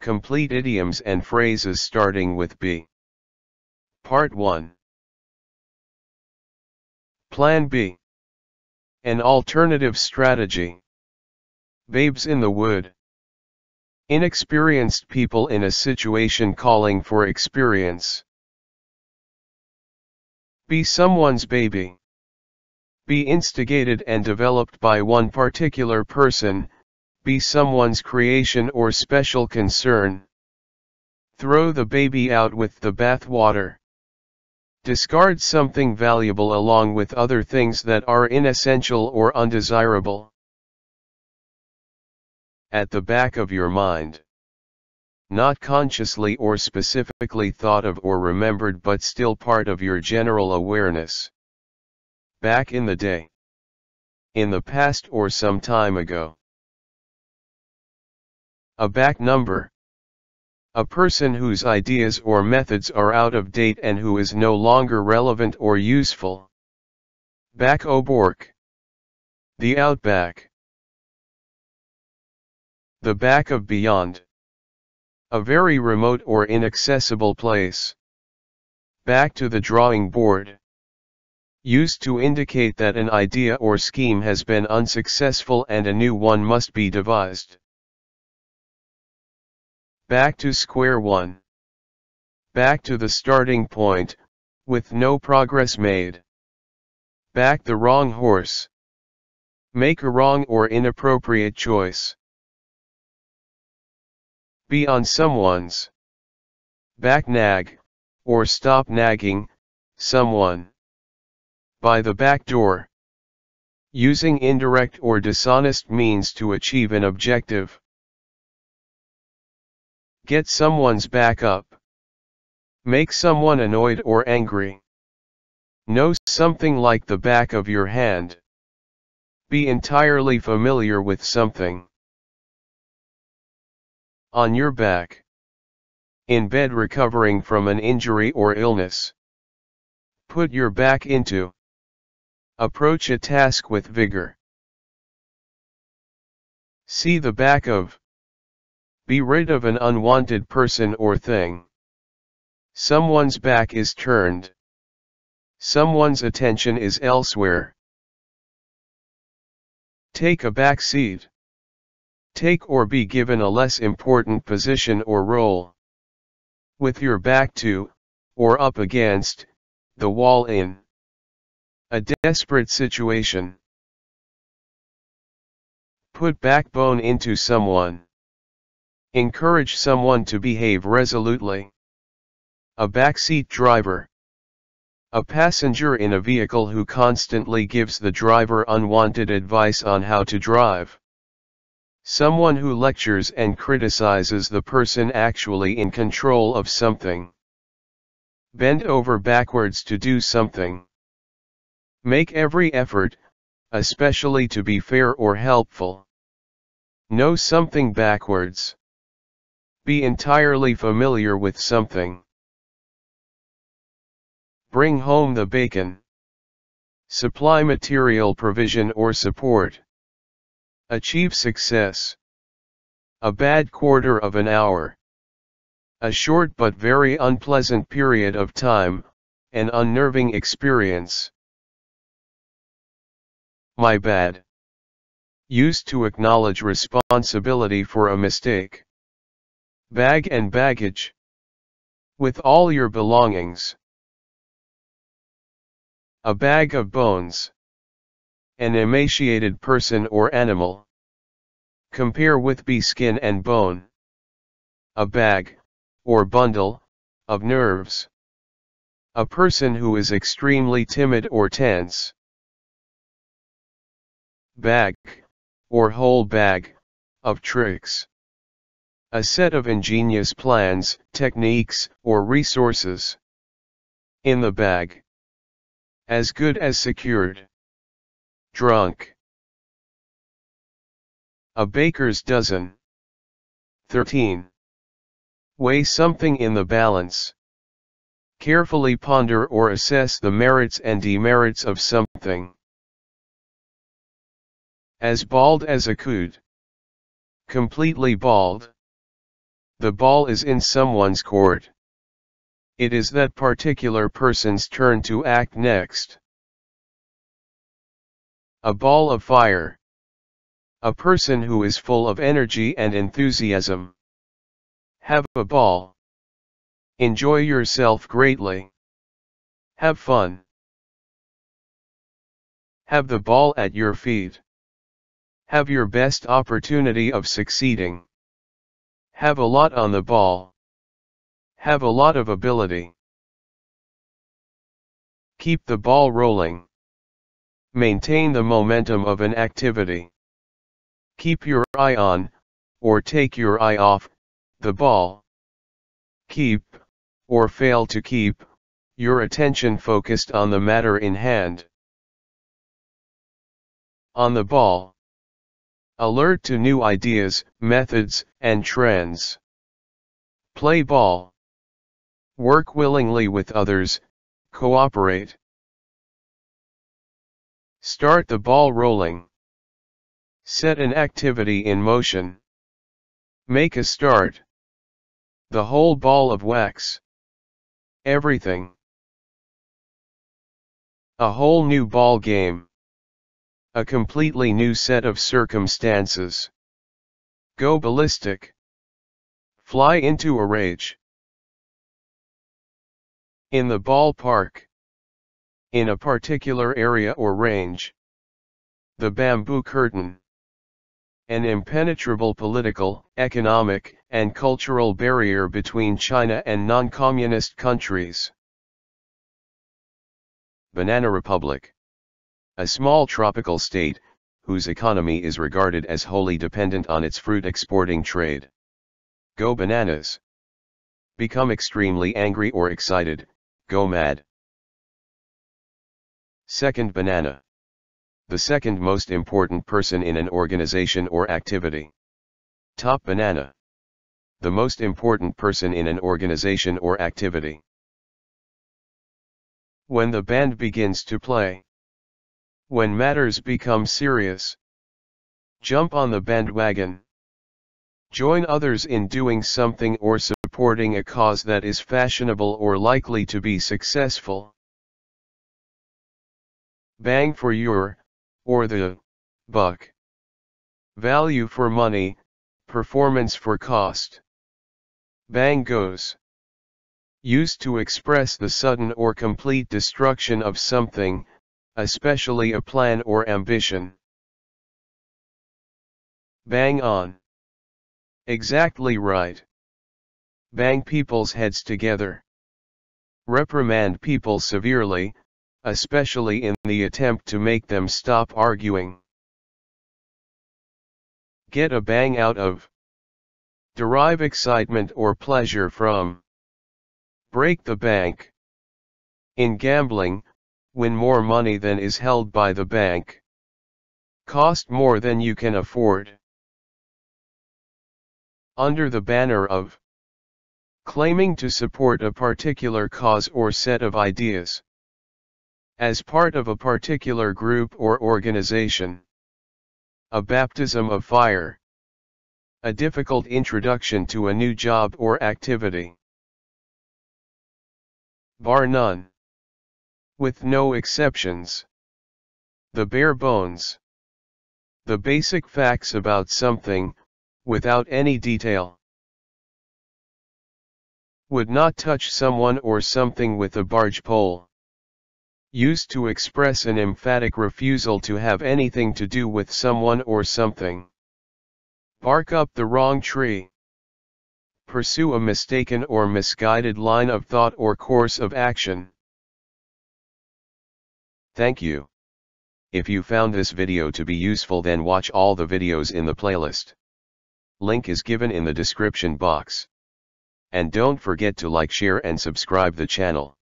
Complete idioms and phrases starting with B. Part 1 Plan B An alternative strategy. Babes in the wood. Inexperienced people in a situation calling for experience. Be someone's baby. Be instigated and developed by one particular person, be someone's creation or special concern. Throw the baby out with the bathwater. Discard something valuable along with other things that are inessential or undesirable. At the back of your mind. Not consciously or specifically thought of or remembered but still part of your general awareness. Back in the day. In the past or some time ago. A back number. A person whose ideas or methods are out of date and who is no longer relevant or useful. Back o' Bourke. The Outback. The back of beyond. A very remote or inaccessible place. Back to the drawing board. Used to indicate that an idea or scheme has been unsuccessful and a new one must be devised. Back to square one. Back to the starting point, with no progress made. Back the wrong horse. Make a wrong or inappropriate choice. Be on someone's back nag, or stop nagging, someone. By the back door. Using indirect or dishonest means to achieve an objective. Get someone's back up. Make someone annoyed or angry. Know something like the back of your hand. Be entirely familiar with something. On your back. In bed recovering from an injury or illness. Put your back into. Approach a task with vigor. See the back of. Be rid of an unwanted person or thing. Someone's back is turned. Someone's attention is elsewhere. Take a back seat. Take or be given a less important position or role. With your back to, or up against, the wall in. A desperate situation. Put backbone into someone. Encourage someone to behave resolutely. A backseat driver. A passenger in a vehicle who constantly gives the driver unwanted advice on how to drive. Someone who lectures and criticizes the person actually in control of something. Bend over backwards to do something. Make every effort, especially to be fair or helpful. Know something backwards. Be entirely familiar with something. Bring home the bacon. Supply material provision or support. Achieve success. A bad quarter of an hour. A short but very unpleasant period of time, an unnerving experience. My bad. Used to acknowledge responsibility for a mistake. Bag and baggage. With all your belongings. A bag of bones. An emaciated person or animal. Compare with be skin and bone. A bag, or bundle, of nerves. A person who is extremely timid or tense. Bag, or whole bag, of tricks. A set of ingenious plans, techniques, or resources. In the bag. As good as secured. Drunk. A baker's dozen. 13. Weigh something in the balance. Carefully ponder or assess the merits and demerits of something. As bald as a coot. Completely bald. The ball is in someone's court. It is that particular person's turn to act next. A ball of fire. A person who is full of energy and enthusiasm. Have a ball. Enjoy yourself greatly. Have fun. Have the ball at your feet. Have your best opportunity of succeeding. Have a lot on the ball. Have a lot of ability. Keep the ball rolling. Maintain the momentum of an activity. Keep your eye on, or take your eye off, the ball. Keep, or fail to keep, your attention focused on the matter in hand. On the ball. Alert to new ideas, methods, and trends. Play ball. Work willingly with others, cooperate. Start the ball rolling. Set an activity in motion. Make a start. The whole ball of wax. Everything. A whole new ball game. A completely new set of circumstances. Go ballistic. Fly into a rage. In the ballpark. In a particular area or range. The bamboo curtain. An impenetrable political, economic, and cultural barrier between China and non-communist countries. Banana Republic a small tropical state, whose economy is regarded as wholly dependent on its fruit exporting trade. Go bananas. Become extremely angry or excited, go mad. Second banana. The second most important person in an organization or activity. Top banana. The most important person in an organization or activity. When the band begins to play. When matters become serious, jump on the bandwagon. Join others in doing something or supporting a cause that is fashionable or likely to be successful. Bang for your, or the, buck. Value for money, performance for cost. Bang goes. Used to express the sudden or complete destruction of something, especially a plan or ambition. Bang on. Exactly right. Bang people's heads together. Reprimand people severely, especially in the attempt to make them stop arguing. Get a bang out of. Derive excitement or pleasure from. Break the bank. In gambling, win more money than is held by the bank. Cost more than you can afford. Under the banner of claiming to support a particular cause or set of ideas. As part of a particular group or organization. A baptism of fire. A difficult introduction to a new job or activity. Bar none with no exceptions. The bare bones. The basic facts about something, without any detail. Would not touch someone or something with a barge pole. Used to express an emphatic refusal to have anything to do with someone or something. Bark up the wrong tree. Pursue a mistaken or misguided line of thought or course of action. Thank you. If you found this video to be useful then watch all the videos in the playlist. Link is given in the description box. And don't forget to like share and subscribe the channel.